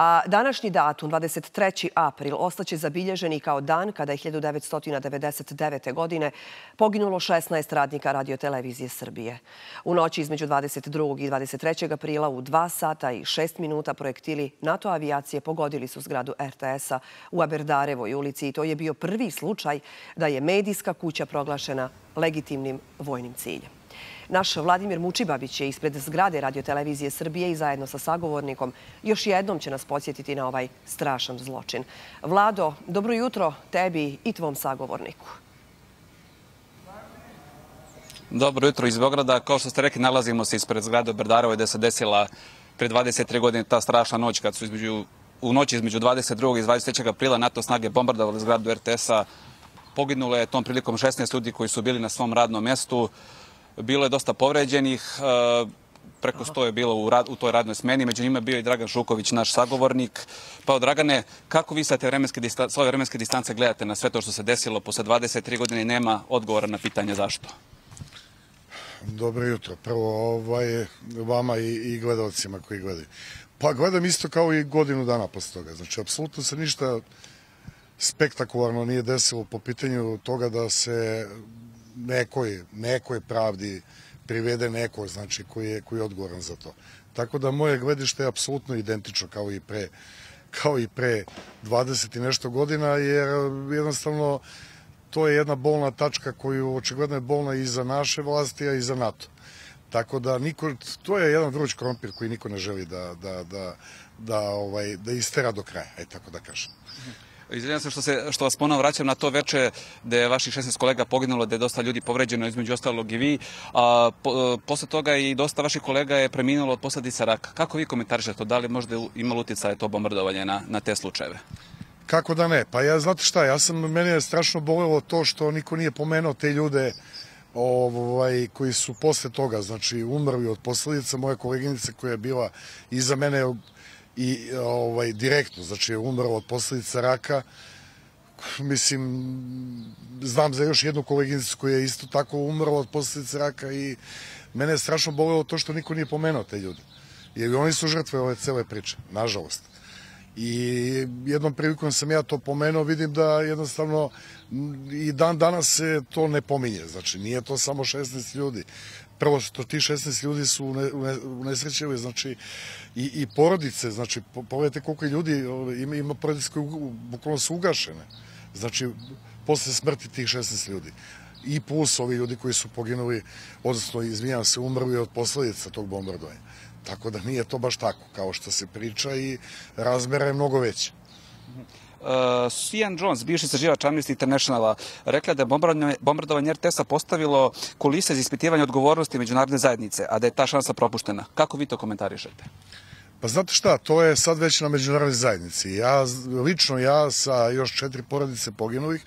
A današnji datum, 23. april, ostaće zabilježeni kao dan kada je 1999. godine poginulo 16 radnika radiotelevizije Srbije. U noći između 22. i 23. aprila u 2 sata i 6 minuta projektili NATO avijacije pogodili su zgradu RTS-a u Aberdarevoj ulici i to je bio prvi slučaj da je medijska kuća proglašena legitimnim vojnim ciljem. Naš Vladimir Mučibabić je ispred zgrade radiotelevizije Srbije i zajedno sa sagovornikom još jednom će nas podsjetiti na ovaj strašan zločin. Vlado, dobro jutro tebi i tvom sagovorniku. Dobro jutro iz Beograda. Kao što ste rekli, nalazimo se ispred zgrade Berdarova gde se desila pre 23 godine ta strašna noć kad su između, u noći između 22. i 23. aprila NATO snage bombardovali zgradu RTS-a. Poginulo je tom prilikom 16 ljudi koji su bili na svom radnom mestu. Bilo je dosta povređenih, e, preko sto je bilo u, toj radnoj smeni, među njima bio i Dragan Žuković, naš sagovornik. Pa, Dragane, kako vi sa te vremenske, ove vremenske distance gledate na sve to što se desilo posle 23 godine i nema odgovora na pitanje zašto? Dobro jutro. Prvo ovaj, vama i, i gledalcima koji gledaju. Pa gledam isto kao i godinu dana posle toga. Znači, apsolutno se ništa spektakularno nije desilo po pitanju toga da se nekoj, nekoj pravdi privede neko, znači, koji je, koji je odgovoran za to. Tako da moje gledište je apsolutno identično kao i pre kao i pre 20 i nešto godina, jer jednostavno to je jedna bolna tačka koju očigledno je bolna i za naše vlasti, a i za NATO. Tako da niko, to je jedan vruć krompir koji niko ne želi da, da, da, da, ovaj, da istera do kraja, aj tako da kažem. Izvinjam se što, se, što vas ponovno vraćam na to veče gde je vaših 16 kolega poginulo, gde je dosta ljudi povređeno, između ostalog i vi. A, po, posle toga i dosta vaših kolega je preminulo od posledica raka. Kako vi komentarišete to? Da li možda imalo uticaje to bombardovanje na, na te slučajeve? Kako da ne? Pa ja, znate šta, ja sam, mene je strašno bolelo to što niko nije pomenuo te ljude ovaj, koji su posle toga, znači, umrli od posledica. Moja koleginica koja je bila iza mene i ovaj, direktno, znači je umrla od posledica raka. Mislim, znam za još jednu koleginicu koja je isto tako umrla od posledica raka i mene je strašno bolelo to što niko nije pomenuo te ljude. Jer oni su žrtve ove cele priče, nažalost. I jednom prilikom sam ja to pomenuo, vidim da jednostavno i dan danas se to ne pominje. Znači, nije to samo 16 ljudi prvo što ti 16 ljudi su unesrećili, znači i, i porodice, znači pogledajte koliko ljudi ima, ima porodice koje bukvalno su ugašene. Znači, posle smrti tih 16 ljudi. I plus ovi ljudi koji su poginuli, odnosno, izvinjam se, umrli od posledica tog bombardovanja. Tako da nije to baš tako, kao što se priča i razmera je mnogo veća. Uh, Sian Jones, bivši istraživač Amnesty Internationala, rekla da je bombardovanje, RTS-a postavilo kulise za ispitivanje odgovornosti međunarodne zajednice, a da je ta šansa propuštena. Kako vi to komentarišete? Pa znate šta, to je sad već na međunarodnoj zajednici. Ja, lično ja sa još četiri porodice poginulih,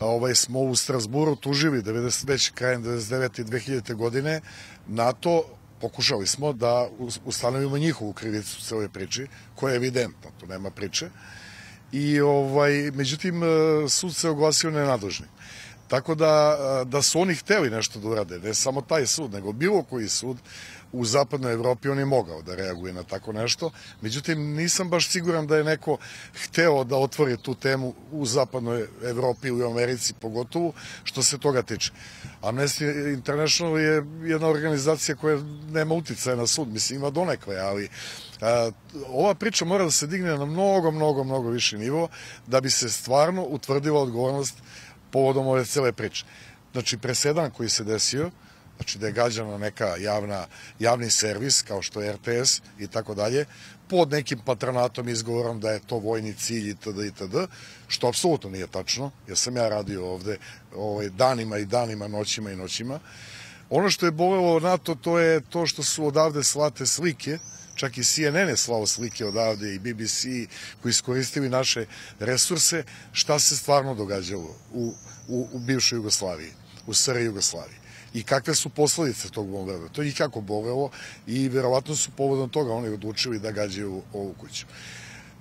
ovaj, smo u Strasburu tužili 90, već krajem 99. i 2000. godine NATO pokušali smo da ustanovimo njihovu krivicu u celoj priči, koja je evidentna, to nema priče i ovaj, međutim e, sud se oglasio nenadužni. Tako da, e, da su oni hteli nešto da urade, ne samo taj sud, nego bilo koji sud u zapadnoj Evropi on je mogao da reaguje na tako nešto. Međutim, nisam baš siguran da je neko hteo da otvori tu temu u zapadnoj Evropi ili u Americi pogotovo, što se toga tiče. Amnesty International je jedna organizacija koja nema uticaja na sud, mislim ima donekle, ali a, ova priča mora da se digne na mnogo, mnogo, mnogo više nivo da bi se stvarno utvrdila odgovornost povodom ove cele priče. Znači, presedan koji se desio, znači da je gađano neka javna, javni servis kao što je RTS i tako dalje, pod nekim patronatom izgovorom da je to vojni cilj itd. itd. što apsolutno nije tačno, jer sam ja radio ovde ovaj, danima i danima, noćima i noćima. Ono što je bolelo NATO to je to što su odavde slate slike, čak i CNN je slao slike odavde i BBC koji iskoristili naše resurse, šta se stvarno događalo u, u, u bivšoj Jugoslaviji, u SR Jugoslaviji i kakve su posledice tog bombardovanja. To je i kako bolelo i verovatno su povodom toga oni odlučili da gađaju ovu kuću.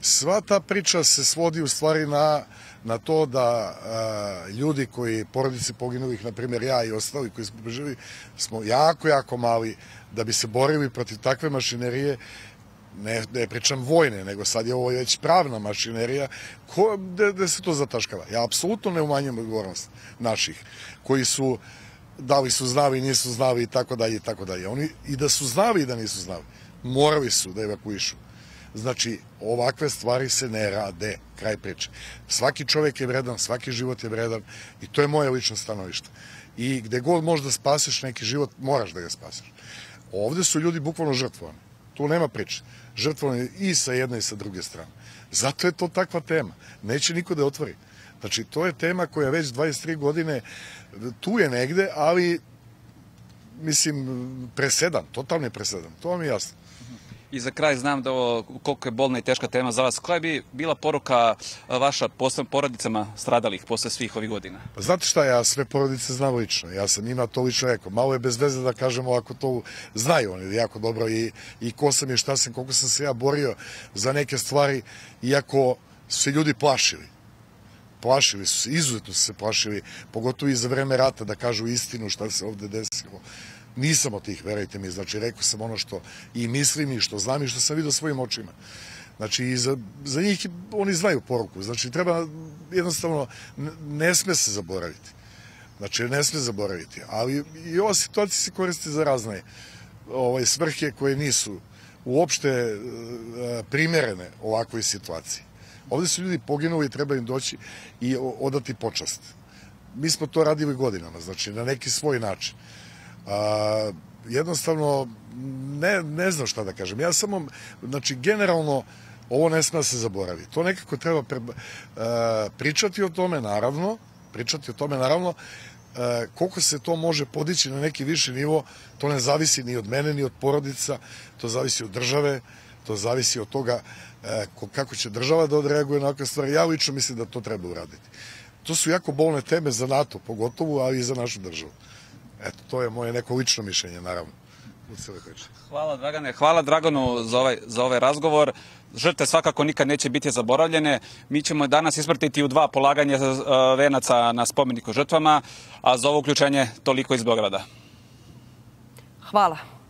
Sva ta priča se svodi u stvari na, na to da a, ljudi koji, porodice poginulih, na primjer ja i ostali koji smo preživili, smo jako, jako mali da bi se borili protiv takve mašinerije ne, ne pričam vojne, nego sad je ovo već pravna mašinerija, gde, gde se to zataškava. Ja apsolutno ne umanjam odgovornost naših, koji su, da li su znali, nisu znali i tako dalje i tako dalje. Oni i da su znali i da nisu znali, morali su da evakuišu. Znači, ovakve stvari se ne rade, kraj priče. Svaki čovek je vredan, svaki život je vredan i to je moje lično stanovište. I gde god možeš da spaseš neki život, moraš da ga spaseš. Ovde su ljudi bukvalno žrtvovani. Tu nema priče. Žrtvovani i sa jedne i sa druge strane. Zato je to takva tema. Neće niko da otvori. Znači, to je tema koja već 23 godine tu je negde, ali mislim, presedan, totalni presedan. To vam je jasno. I za kraj znam da ovo, koliko je bolna i teška tema za vas. Koja bi bila poruka vaša posle porodicama stradalih posle svih ovih godina? Pa znate šta, ja sve porodice znam lično. Ja sam njima to lično rekao. Malo je bez veze da kažemo ako to znaju oni jako dobro i, i ko sam i šta sam, koliko sam se ja borio za neke stvari, iako su se ljudi plašili plašili su se, izuzetno su se plašili, pogotovo i za vreme rata, da kažu istinu šta se ovde desilo. Nisam od tih, verajte mi, znači rekao sam ono što i mislim i što znam i što sam vidio svojim očima. Znači, za, za njih oni znaju poruku. Znači, treba jednostavno, ne sme se zaboraviti. Znači, ne sme zaboraviti. Ali i ova situacija se koristi za razne ovaj, svrhe koje nisu uopšte e, primerene ovakvoj situaciji. Ovde su ljudi poginuli i treba im doći i odati počast. Mi smo to radili godinama, znači na neki svoj način. A, jednostavno, ne, ne znam šta da kažem. Ja samo, znači, generalno, ovo ne sme da se zaboravi. To nekako treba pre, a, pričati o tome, naravno, pričati o tome, naravno, a, koliko se to može podići na neki viši nivo, to ne zavisi ni od mene, ni od porodica, to zavisi od države, to zavisi od toga e, kako će država da odreaguje na ovakve stvari. Ja lično mislim da to treba uraditi. To su jako bolne teme za NATO, pogotovo, ali i za našu državu. Eto, to je moje neko lično mišljenje, naravno. Hvala Dragane, hvala Draganu za ovaj, za ovaj razgovor. Žrte svakako nikad neće biti zaboravljene. Mi ćemo danas isprtiti u dva polaganja e, venaca na spomeniku žrtvama, a za ovo uključenje toliko iz Beograda. Hvala.